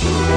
Shoot.